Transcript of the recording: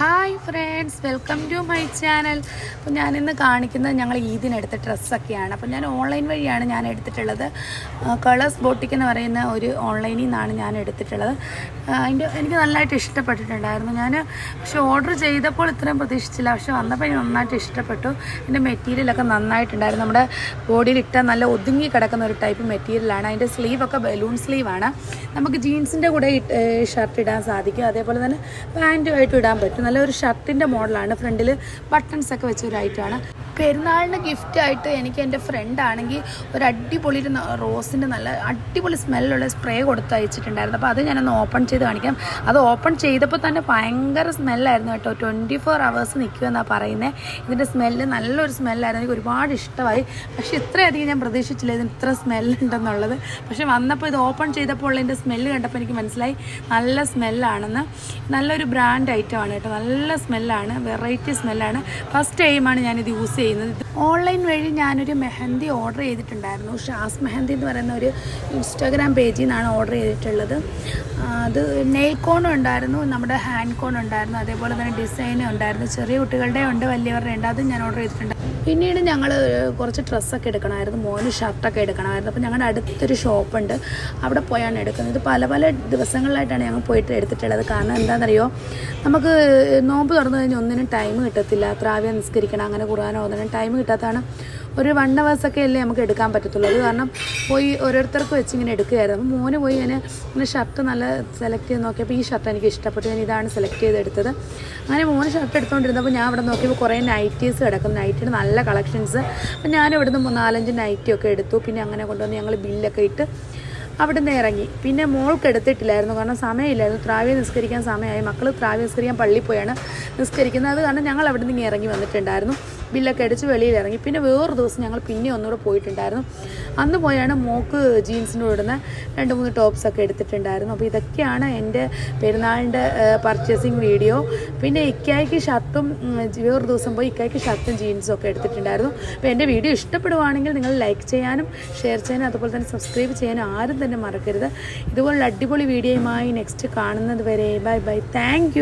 Hi friends welcome to my channel അപ്പോൾ ഞാനിന്ന് കാണിക്കുന്നത് ഞങ്ങൾ ഈദിനെടുത്ത ഡ്രസ്സൊക്കെയാണ്. അപ്പോൾ ഞാൻ ഓൺലൈൻ വഴിയാണ് ഞാൻ എടുത്തിട്ടുള്ളത്. കളേഴ്സ് ബോട്ടിക് എന്ന് പറയുന്ന ഒരു ഓൺലൈനിൽ നിന്നാണ് ഞാൻ എടുത്തിട്ടുള്ളത്. അതിന്റെ എനിക്ക് നല്ലതായിട്ട് ഇഷ്ടപ്പെട്ടിട്ടുണ്ടായിരുന്നു. ഞാൻ പക്ഷെ ഓർഡർ ചെയ്തപ്പോൾ ഇത്രയും പ്രതീക്ഷിച്ചില്ല. പക്ഷെ വന്നപ്പോൾ എനിക്ക് നന്നായിട്ട് ഇഷ്ടപ്പെട്ടു. എന്റെ മെറ്റീരിയലൊക്കെ നന്നായിട്ടുണ്ടായിരുന്നു. നമ്മുടെ ബോഡിയിൽ ഇട്ടാൽ നല്ല ഒതുങ്ങി കിടക്കുന്ന ഒരു ടൈപ്പ് മെറ്റീരിയലാണ് അതിന്റെ സ്ലീവൊക്കെ ബലൂൺ സ്ലീവാണ് നമുക്ക് ജീൻസിന്റെ കൂടെ ഷർട്ട് ഇടാൻ സാധിക്കും. അതേപോലെ തന്നെ പാന്റുമായിട്ട് ഇടാൻ പറ്റും. നല്ലൊരു ഷർട്ടിന്റെ മോഡലാണ്. ഫ്രണ്ടിൽ ബട്ടൺസ് ഒക്കെ വെച്ച ഒരു ഐറ്റമാണ് പെരുന്നാളിന് ഗിഫ്റ്റ് ആയിട്ട് എനിക്ക് എന്റെ ഫ്രണ്ട് ആണെങ്കിൽ ഒരു അടിപൊളി ഒരു റോസിന്റെ നല്ല അടിപൊളി സ്മെല്ലുള്ള സ്പ്രേ കൊടുത്ത് അയച്ചിട്ടുണ്ടായിരുന്നു. അപ്പോൾ അത് ഞാനൊന്ന് ഓപ്പൺ ചെയ്ത് കാണിക്കാം. അത് ഓപ്പൺ ചെയ്തപ്പോൾ തന്നെ ഭയങ്കര സ്മെല്ലായിരുന്നു കേട്ടോ. ട്വന്റി ഫോർ അവേഴ്സ് നിൽക്കുമെന്നാണ് പറയുന്നത് ഇതിന്റെ സ്മെല്ല് നല്ലൊരു സ്മെല്ലായിരുന്നു എനിക്ക് ഒരുപാട് ഇഷ്ടമായി. പക്ഷെ ഇത്രയധികം ഞാൻ പ്രതീക്ഷിച്ചില്ല ഇതിന് ഇത്ര സ്മെല്ലുണ്ടെന്നുള്ളത് പക്ഷെ വന്നപ്പോൾ ഇത് ഓപ്പൺ ചെയ്തപ്പോൾ ഉള്ളതിന്റെ സ്മെല്ല് കണ്ടപ്പോൾ എനിക്ക് മനസ്സിലായി. നല്ല സ്മെല്ലാണെന്ന് നല്ലൊരു ബ്രാൻഡ് ഐറ്റമാണ് കേട്ടോ. നല്ല സ്മെല്ലാണ് വെറൈറ്റി സ്മെല്ലാണ്. ഫസ്റ്റ് ടൈമാണ് ഞാനിത് യൂസ് ചെയ്യുന്നത്. ഓൺലൈൻ വഴി ഞാനൊരു മെഹന്തി ഓർഡർ ചെയ്തിട്ടുണ്ടായിരുന്നു. ഷാസ് മെഹന്തി എന്ന് പറയുന്ന ഒരു ഇൻസ്റ്റാഗ്രാം പേജിൽ നിന്നാണ് ഓർഡർ ചെയ്തിട്ടുള്ളത്. അത് നെയിൽ കോണും ഉണ്ടായിരുന്നു നമ്മുടെ ഹാൻഡ് കോൺ ഉണ്ടായിരുന്നു അതേപോലെ തന്നെ ഡിസൈനും ഉണ്ടായിരുന്നു. ചെറിയ കുട്ടികളുടെ ഉണ്ട് വലിയവരുടെ ഉണ്ട് അതും ഞാൻ ഓർഡർ ചെയ്തിട്ടുണ്ട്. പിന്നീട് ഞങ്ങൾ കുറച്ച് ഡ്രസ്സൊക്കെ എടുക്കണമായിരുന്നു മോന് ഷർട്ടൊക്കെ എടുക്കണമായിരുന്നു. അപ്പോൾ ഞങ്ങളുടെ അടുത്തൊരു ഷോപ്പുണ്ട് അവിടെ പോയാണ് എടുക്കുന്നത്. പല പല ദിവസങ്ങളിലായിട്ടാണ് ഞങ്ങൾ പോയിട്ട് എടുത്തിട്ടുള്ളത്. കാരണം എന്താണെന്നറിയോ? നമുക്ക് നോമ്പ് തുറന്നു കഴിഞ്ഞാൽ ഒന്നിനും ടൈം കിട്ടത്തില്ല. ത്രാവ്യ നിസ്കരിക്കണം അങ്ങനെ ഖുർആാനോ ഒന്നിനും ടൈം കിട്ടാത്തതാണ് ഒരു വൺ അവേഴ്സൊക്കെ അല്ലേ നമുക്ക് എടുക്കാൻ പറ്റത്തുള്ളൂ. അത് കാരണം പോയി ഓരോരുത്തർക്ക് വെച്ച് ഇങ്ങനെ എടുക്കുകയായിരുന്നു. അപ്പോൾ മോന് പോയി ഞാൻ ഇങ്ങനെ ഷർട്ട് നല്ല സെലക്ട് ചെയ്ത് നോക്കിയപ്പോൾ ഈ ഷർട്ട് എനിക്ക് ഇഷ്ടപ്പെട്ടു. ഞാൻ ഇതാണ് സെലക്ട് ചെയ്ത് എടുത്തത് അങ്ങനെ മോന് ഷർട്ട് എടുത്തുകൊണ്ടിരുന്നപ്പോൾ ഞാൻ അവിടെ നോക്കിയപ്പോൾ കുറേ നൈറ്റീസ് കിടക്കും നൈറ്റിന് നല്ല കളക്ഷൻസ് അപ്പോൾ മൂന്ന് നാലഞ്ച് നൈറ്റിയൊക്കെ എടുത്തു. പിന്നെ അങ്ങനെ കൊണ്ടുവന്ന് ഞങ്ങൾ ബില്ലൊക്കെ ഇട്ട് അവിടെ നിന്ന് ഇറങ്ങി. പിന്നെ മോൾക്ക് എടുത്തിട്ടില്ലായിരുന്നു. കാരണം സമയമില്ലായിരുന്നു. ത്രാവ്യ നിസ്കരിക്കാൻ സമയമായി. മക്കൾ ത്രാവ്യ നിസ്കരിക്കാൻ പള്ളിയിൽ പോയാണ്. നിസ്കരിക്കുന്നത്. അത് കാരണം ഞങ്ങൾ അവിടെ നിന്ന് ഇറങ്ങി വന്നിട്ടുണ്ടായിരുന്നു. ബില്ലൊക്കെ അടിച്ച് വെളിയിൽ ഇറങ്ങി. പിന്നെ വേറൊരു ദിവസം ഞങ്ങൾ പിന്നെ ഒന്നുകൂടെ പോയിട്ടുണ്ടായിരുന്നു. അന്ന് പോയാണ് മോക്ക് ജീൻസിന്റെ ഇടുന്ന രണ്ട് മൂന്ന് ടോപ്സൊക്കെ എടുത്തിട്ടുണ്ടായിരുന്നു. അപ്പോൾ ഇതൊക്കെയാണ് എന്റെ പെരുന്നാളിന്റെ പർച്ചേസിങ് വീഡിയോ പിന്നെ ഇക്കായ്ക്ക് ഷർട്ടും വേറൊരു ദിവസം പോയി ഇക്കായ്ക്ക് ഷർട്ടും ജീൻസും ഒക്കെ എടുത്തിട്ടുണ്ടായിരുന്നു. അപ്പോൾ എന്റെ വീഡിയോ ഇഷ്ടപ്പെടുവാണെങ്കിൽ നിങ്ങൾ ലൈക്ക് ചെയ്യാനും ഷെയർ ചെയ്യാനും അതുപോലെ തന്നെ സബ്സ്ക്രൈബ് ചെയ്യാനും ആരും തന്നെ മറക്കരുത്. ഇതുപോലുള്ള അടിപൊളി വീഡിയോയുമായി നെക്സ്റ്റ് കാണുന്നത് വരെ. Bye bye. താങ്ക്